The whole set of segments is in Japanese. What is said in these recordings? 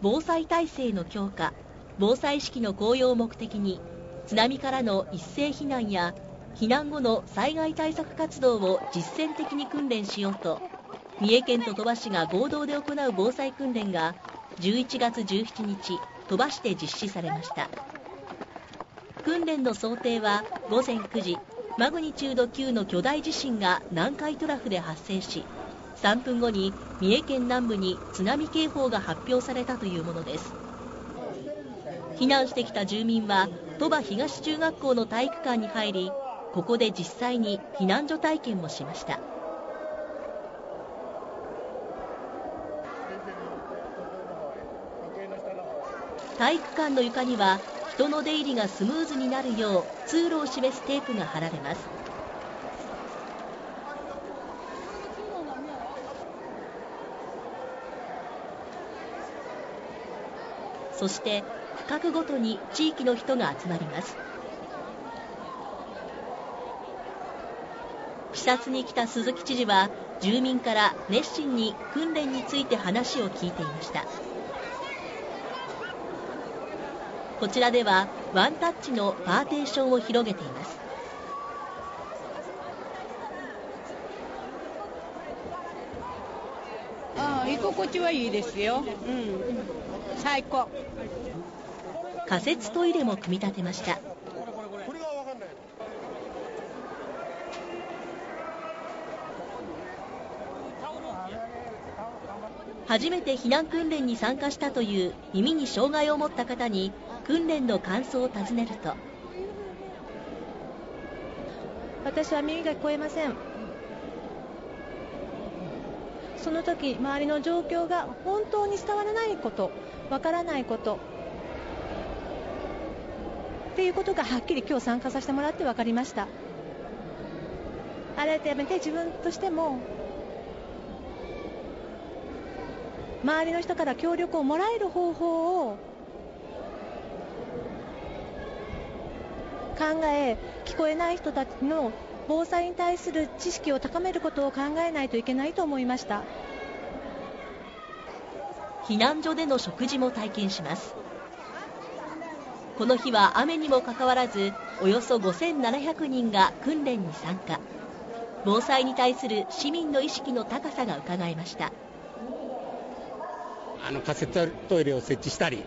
防災体制の強化防災意識の高揚を目的に津波からの一斉避難や避難後の災害対策活動を実践的に訓練しようと三重県と鳥羽市が合同で行う防災訓練が11月17日鳥羽市で実施されました。訓練の想定は午前9時マグニチュード9の巨大地震が南海トラフで発生し3分後に三重県南部に津波警報が発表されたというものです。避難してきた住民は鳥羽東中学校の体育館に入りここで実際に避難所体験もしました。体育館の床には人の出入りがスムーズになるよう通路を示すテープが貼られます。そして区画ごとに地域の人が集まります。視察に来た鈴木知事は住民から熱心に訓練について話を聞いていました。こちらではワンタッチのパーテーションを広げています。ああ居心地はいいですよ、うん、仮設トイレも組み立てました。初めて避難訓練に参加したという耳に障害を持った方に訓練の感想を尋ねると。私は耳が聞こえませんその時周りの状況が本当に伝わらないことわからないことっていうことがはっきり今日参加させてもらって分かりました。改めて自分としても周りの人から協力をもらえる方法を考え聞こえない人たちの防災に対する知識を高めることを考えないといけないと思いました。避難所での食事も体験します。この日は雨にもかかわらずおよそ5700人が訓練に参加。防災に対する市民の意識の高さがうかがえました。あの仮設トイレを設置したり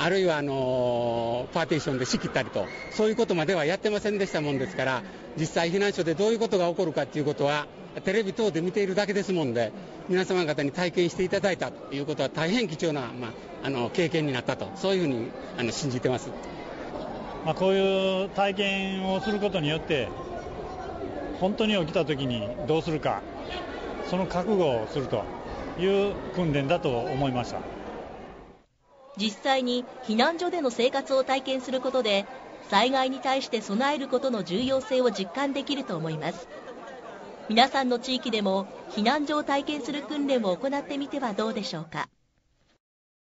あるいはあのパーテーションで仕切ったりと、そういうことまではやってませんでしたもんですから、実際、避難所でどういうことが起こるかということは、テレビ等で見ているだけですもんで、皆様方に体験していただいたということは、大変貴重な、まあ、あの経験になったと、そういうふうにあの信じてます、まあ、こういう体験をすることによって、本当に起きたときにどうするか、その覚悟をするという訓練だと思いました。実際に避難所での生活を体験することで災害に対して備えることの重要性を実感できると思います。皆さんの地域でも避難所を体験する訓練を行ってみてはどうでしょうか？